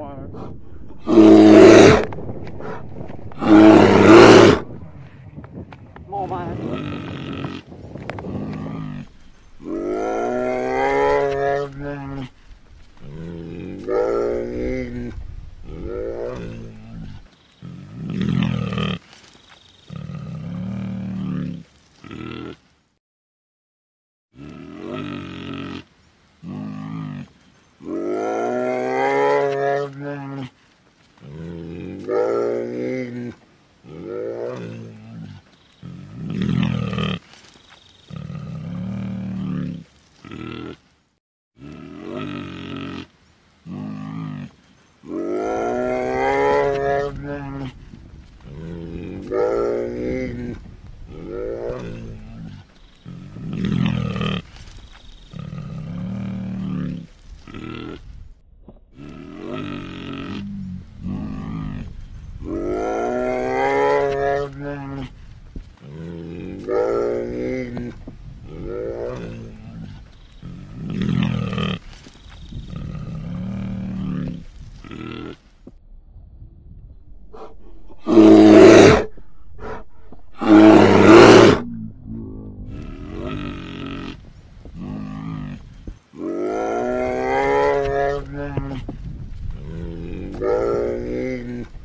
water. More miles. Mm-hmm.